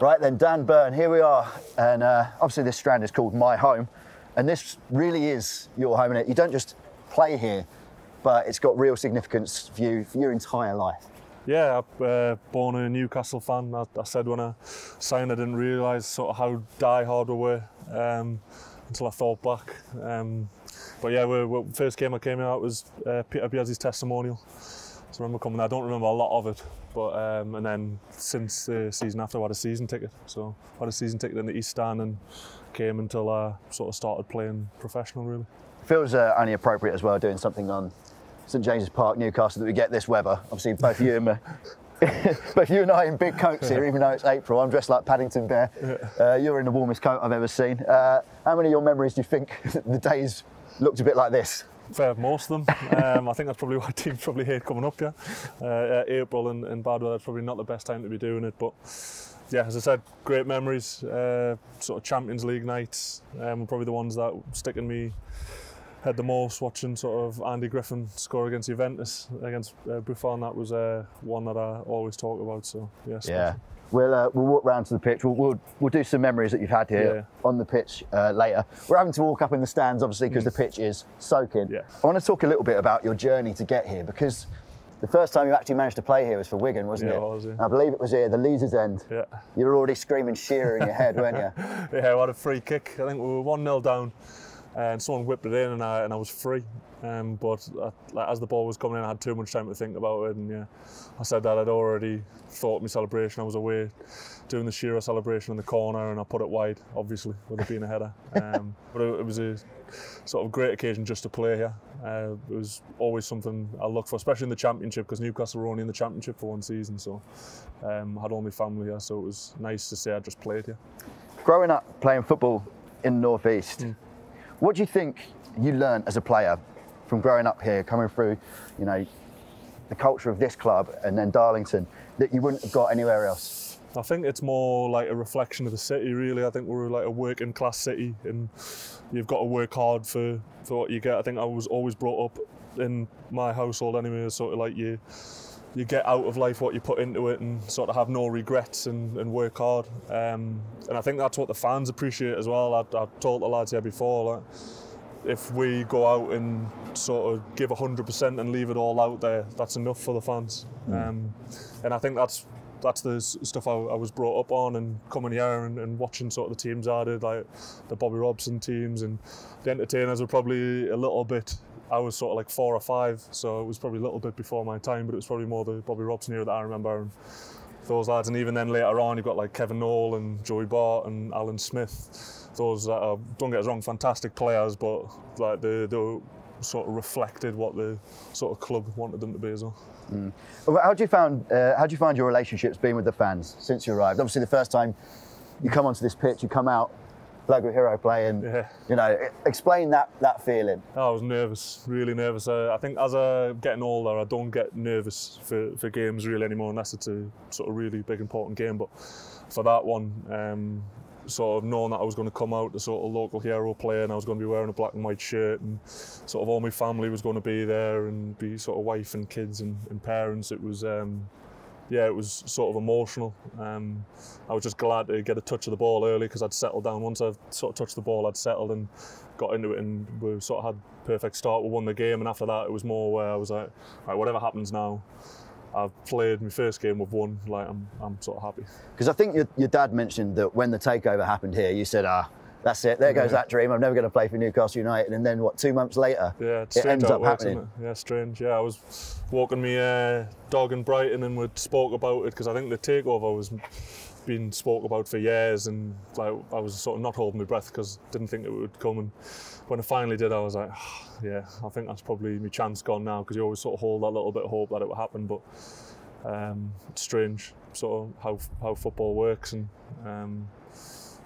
Right then, Dan Burn, here we are. And uh, obviously, this strand is called My Home. And this really is your home, and you don't just play here, but it's got real significance for you for your entire life. Yeah, I'm uh, born a Newcastle fan. I, I, said when I signed, I didn't realise sort of how die-hard we were um, until I thought back. Um, but yeah, we, we, first game I came out was uh, Peter Beardsley's testimonial. So I remember coming. I don't remember a lot of it, but um, and then since the season after, I had a season ticket. So I had a season ticket in the East Stand and came until I sort of started playing professional. Really feels uh, only appropriate as well doing something on St James's Park, Newcastle, that we get this weather. Obviously, both you and me. both you and I in big coats here, even though it's April. I'm dressed like Paddington Bear. Uh, you're in the warmest coat I've ever seen. Uh, how many of your memories do you think the days looked a bit like this? Fair, most of them. Um, I think that's probably why teams probably hate coming up here. Uh, April and, and bad weather is probably not the best time to be doing it, but yeah, as I said, great memories. Uh, sort of Champions League nights, um, probably the ones that stick in me had the most watching sort of Andy Griffin score against Juventus against uh, Buffon. That was uh, one that I always talk about. So yeah. Yeah. We'll, uh, we'll walk round to the pitch. We'll, we'll, we'll do some memories that you've had here yeah. on the pitch uh, later. We're having to walk up in the stands, obviously, because mm. the pitch is soaking. Yeah. I want to talk a little bit about your journey to get here because the first time you actually managed to play here was for Wigan, wasn't yeah, it? it was, yeah. I believe it was here, the Leazes End. Yeah. You were already screaming Shearer in your head, weren't you? Yeah, I had a free kick. I think we were 1 0 down and someone whipped it in and I, and I was free. Um, but I, like, as the ball was coming in, I had too much time to think about it. And yeah, I said that I'd already thought my celebration. I was away doing the Shearer celebration in the corner, and I put it wide, obviously, with it being a header. Um, but it, it, was a sort of great occasion just to play here. Uh, it was always something I look for, especially in the Championship, because Newcastle were only in the Championship for one season. So um, I had all my family here, so it was nice to say I just played here. Growing up playing football in the Northeast. Mm what do you think you learned as a player from growing up here, coming through, you know, the culture of this club and then Darlington that you wouldn't have got anywhere else? I think it's more like a reflection of the city, really. I think we're like a working class city, and you've got to work hard for, for what you get. I think I was always brought up in my household anyway, sort of like you you get out of life what you put into it and sort of have no regrets and, and work hard. Um, and I think that's what the fans appreciate as well. I, I told the lads here before, like, if we go out and sort of give 100% and leave it all out there, that's enough for the fans. Mm. Um, and I think that's that's the stuff I, I, was brought up on and coming here and, and, watching sort of the teams I did, like the Bobby Robson teams and the entertainers were probably a little bit I was sort of like four or five, so it was probably a little bit before my time, but it was probably more the Bobby Robson era that I remember. And those lads, and even then later on, you've got like Kevin Nolan and Joey Barton and Alan Smith. Those that are, don't get us wrong, fantastic players, but like they, they sort of reflected what the sort of club wanted them to be as well. Mm. How do you find uh, how do you find your relationships being with the fans since you arrived? Obviously, the first time you come onto this pitch, you come out local hero play and yeah. you know explain that that feeling i was nervous really nervous uh, i think as i'm getting older i don't get nervous for, for games really anymore unless it's a sort of really big important game but for that one um, sort of knowing that I was going to come out the sort of local hero player and I was going to be wearing a black and white shirt and sort of all my family was going to be there and be sort of wife and kids and, and parents it was um, yeah, it was sort of emotional. Um, I was just glad to get a touch of the ball early because I'd settled down. Once I sort of touched the ball, I'd settled and got into it, and we sort of had perfect start. We won the game, and after that, it was more where I was like, right, whatever happens now. I've played my first game, we've won. Like I'm, I'm sort of happy. Because I think your, your dad mentioned that when the takeover happened here, you said, ah, that's it. There goes yeah. that dream. I'm never going to play for Newcastle United. And then what? Two months later, yeah, it ends up works, happening. Yeah, strange. Yeah, I was walking my uh, dog in Brighton and we spoke about it because I think the takeover was being spoke about for years, and like I was sort of not holding my breath because didn't think it would come. And when I finally did, I was like, oh, yeah, I think that's probably my chance gone now because you always sort of hold that little bit of hope that it would happen, but. Um, it's strange, sort of how how football works, and um,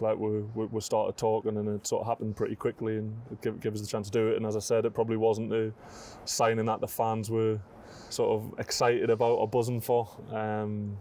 like we, we, we started talking and it sort of happened pretty quickly and it gave, gave us the chance to do it. And as I said, it probably wasn't the signing that the fans were sort of excited about or buzzing for. Um,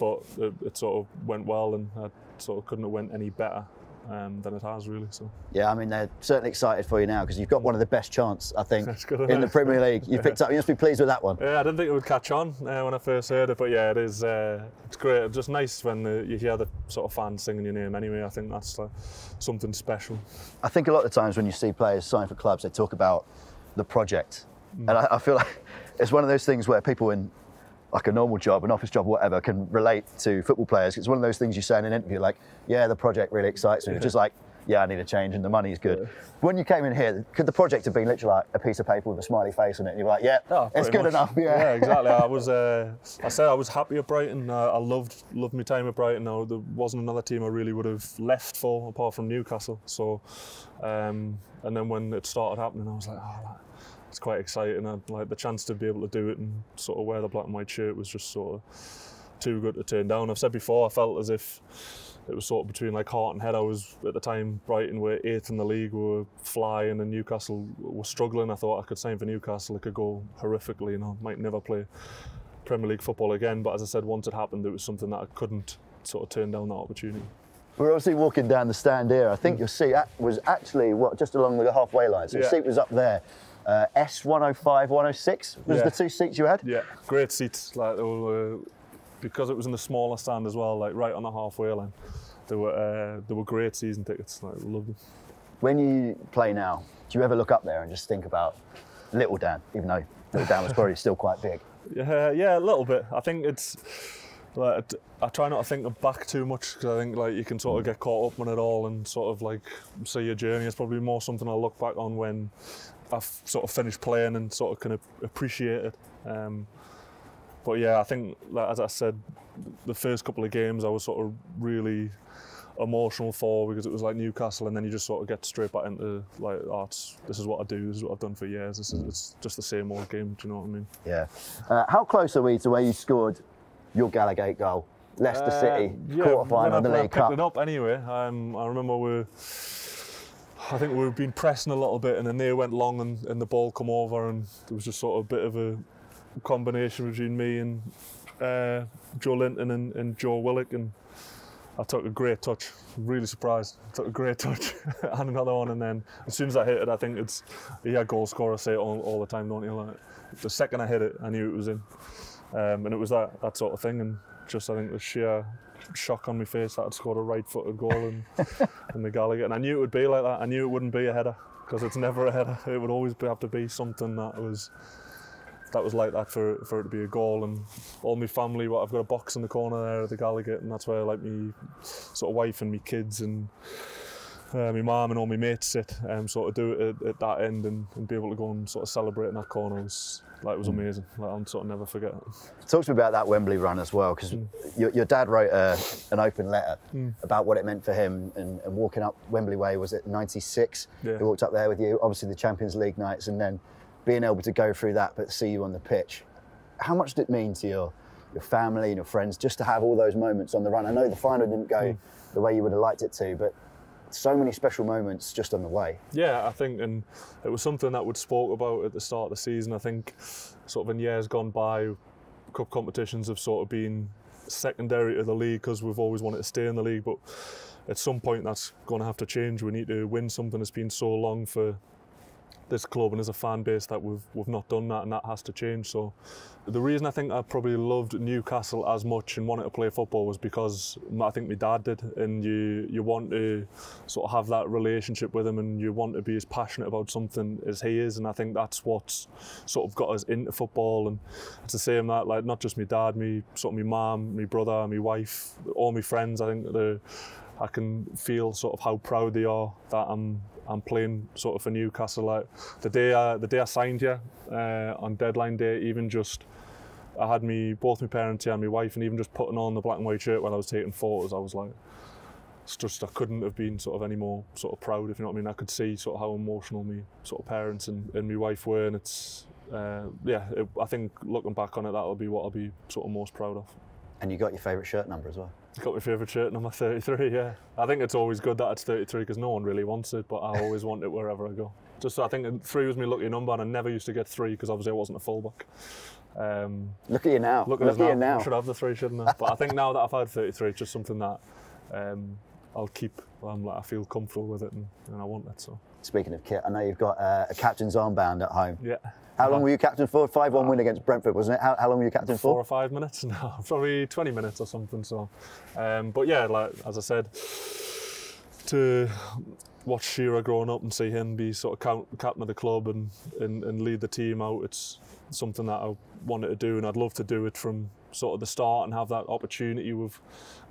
but it, it, sort of went well and I sort of couldn't have went any better. um, than it has really. So Yeah, I mean they're certainly excited for you now because you've got one of the best chants I think good, in the? Premier League. You picked up. You must be pleased with that one. yeah, I didn't think it would catch on uh, when I first heard it, but yeah, it is. Uh, it's great. It's just nice when the, you hear the sort of fans singing your name. Anyway, I think that's like, something special. I think a lot of times when you see players sign for clubs, they talk about the project, and I, I feel like it's one of those things where people in like a normal job, an office job, whatever, can relate to football players. It's one of those things you say in an interview, like, "Yeah, the project really excites me." It's just like, "Yeah, I need a change, and the money's good." When you came in here, could the project have been literally like a piece of paper with a smiley face on it, and you were like, "Yeah, Oh, it's good much. enough." Yeah. yeah, exactly. I was, uh, I said I was happy at Brighton. Uh, I loved, loved my time at Brighton. Now there wasn't another team I really would have left for apart from Newcastle. So, um, and then when it started happening, I was like, oh, that- it's quite exciting. And like the chance to be able to do it and sort of wear the black and white shirt was just sort of too good to turn down. I've said before, I felt as if it was sort of between like heart and head. I was at the time Brighton were eighth in the league, we were flying, and Newcastle were struggling. I thought I could sign for Newcastle, it could go horrifically, and I might never play Premier League football again. But as I said, once it happened, it was something that I couldn't sort of turn down that opportunity. We're obviously walking down the stand here. I think hmm. your seat was actually what just along the halfway line. So your seat was up there. Uh, S105, 106 was Yeah. the two seats you had. Yeah, great seats. Like they were, because it was in the smaller stand as well, like right on the halfway line. They were uh, they were great season tickets. Like loved them. When you play now, do you ever look up there and just think about Little Dan, even though Little Dan was probably still quite big? Yeah, yeah, a little bit. I think it's like I try not to think back too much because I think like you can sort of get caught up in it all and sort of like see your journey. It's probably more something I'll look back on when I've sort of finished playing and sort of kind of appreciated. Um, but yeah, I think like, as I said, the first couple of games I was sort of really emotional for because it was like Newcastle, and then you just sort of get straight back into like, oh, it's, this is what I do, this is what I've done for years. This is it's just the same old game. Do you know what I mean? Yeah. Uh, how close are we to where you scored your Gallowgate goal? Leicester City, Uh, yeah, quarter final of the I League Cup. it up anyway. Um, I remember we. I think we've been pressing a little bit, and then they went long, and, and the ball come over, and there was just sort of a bit of a combination between me and uh, Joelinton and, and Joe Willock, and I took a great touch. Really surprised. took a great touch and another one, and then as soon as I hit it, I think it's yeah, goal scorer say it all, all the time, don't you? Like the second I hit it, I knew it was in, um, and it was that that sort of thing, and just I think the sheer shock on my face that I'd scored a right-footed goal in, in the Gallowgate, and I knew it would be like that. I knew it wouldn't be a header because it's never a header. It would always be, have to be something that was that was like that for for it to be a goal. And all my family, what I've got a box in the corner there at the Gallowgate, and that's where like me sort of wife and me kids and uh, my mum and all my mates sit, um, sort of do it at, at that end and, and be able to go and sort of celebrate in that corner was like it was hmm. amazing. Like I'll sort of never forget it. Talk to me about that Wembley run as well, because hmm. your, your dad wrote a, an open letter hmm. about what it meant for him and, and walking up Wembley Way. Was it '96? Yeah. He walked up there with you. Obviously, the Champions League nights, and then being able to go through that, but see you on the pitch. How much did it mean to your your family and your friends just to have all those moments on the run? I know the final didn't go the way you would have liked it to, but so many special moments just on the way. Yeah, I think, and it was something that we'd spoke about at the start of the season. I think, sort of in years gone by, cup competitions have sort of been secondary to the league because we've always wanted to stay in the league. But at some point, that's going to have to change. We need to win something that's been so long for this club and as a fan base that we've we've not done that, and that has to change. So, the reason I think I probably loved Newcastle as much and wanted to play football was because I think my dad did, and you you want to sort of have that relationship with him, and you want to be as passionate about something as he is, and I think that's what's sort of got us into football, and it's the same that like not just my dad, me sort of my mum, my brother, my wife, all my friends. I think the I can feel sort of how proud they are that I'm I'm playing sort of for Newcastle. Like the day I, the day I signed here uh, on deadline day, even just I had me both my parents here and my wife, and even just putting on the black and white shirt while I was taking photos, I was like, it's just I couldn't have been sort of any more sort of proud, if you know what I mean. I could see sort of how emotional me sort of parents and, and my wife were, and it's uh, yeah, it, I think looking back on it, that'll be what I'll be sort of most proud of. And you got your favourite shirt number as well. Got my favourite shirt, number 33, yeah. I think it's always good that it's 33 because no one really wants it, but I always want it wherever I go. Just I think three was my lucky number and I never used to get three because obviously I wasn't a fullback. Um, Look at you now. look Look at us at you now. now. I should have the three, shouldn't I? But I think now that I've had 33, it's just something that um, I'll keep. I'm like I feel comfortable with it and, and I want it. So Speaking of kit, I know you've got uh, a captain's armband at home. yeah. How long were you captain for? 5 1 win against Brentford, wasn't it? How, how long were you captain four or five minutes no probably 20 minutes or something so um, but yeah like as i said to watch Shearer growing up and see him be sort of count, captain of the club and, and, and lead the team out it's something that i wanted to do and i'd love to do it from sort of the start and have that opportunity we've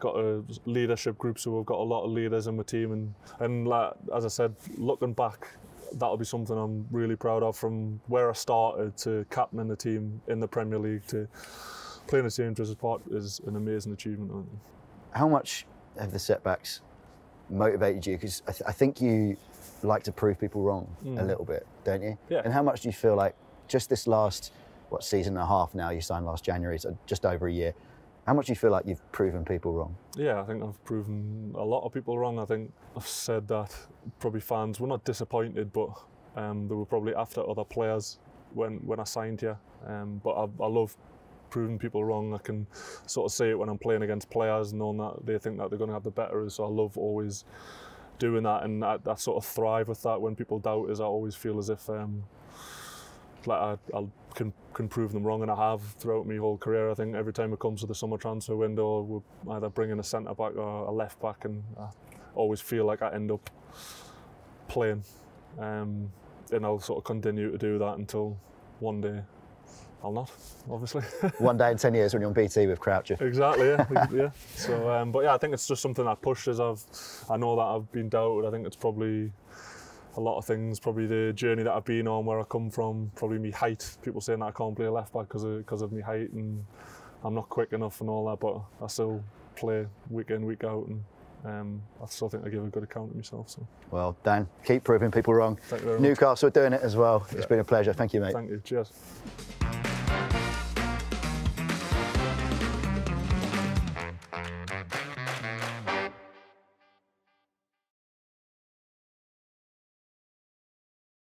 got a leadership group so we've got a lot of leaders in the team and, and like, as i said looking back that'll be something I'm really proud of from where I started to captaining the team in the Premier League to playing the St. James's Park is an amazing achievement. How much have the setbacks motivated you? Because I, th- I think you like to prove people wrong a hmm. little bit, don't you? Yeah. And how much do you feel like just this last, what, season and a half now, you signed last January, so just over a year, how much do you feel like you've proven people wrong? Yeah, I think I've proven a lot of people wrong. I think I've said that probably fans were not disappointed, but um, they were probably after other players when, when I signed here. Um, but I, I love proving people wrong. I can sort of say it when I'm playing against players, knowing that they think that they're going to have the better. So I love always doing that, and I, I sort of thrive with that. When people doubt us, I always feel as if um, like I, I can can prove them wrong, and I have throughout my whole career. I think every time it comes to the summer transfer window, we're either bringing a centre back or a left back, and I always feel like I end up playing, um, and I'll sort of continue to do that until one day I'll not, obviously. One day in 10 years when you're on BT with Croucher. Exactly, yeah, yeah. So, um, but yeah, I think it's just something that pushes. I've, I know that I've been doubted. I think it's probably a lot of things. Probably the journey that I've been on, where I come from. Probably me height. People saying that I can't play a left back because of because of me height and I'm not quick enough and all that. But I still play week in week out, and um, I still think I give a good account of myself. So Well, Dan, keep proving people wrong. Thank you very much. Newcastle are doing it as well. It's been a pleasure. Thank you, mate. thank you. Cheers.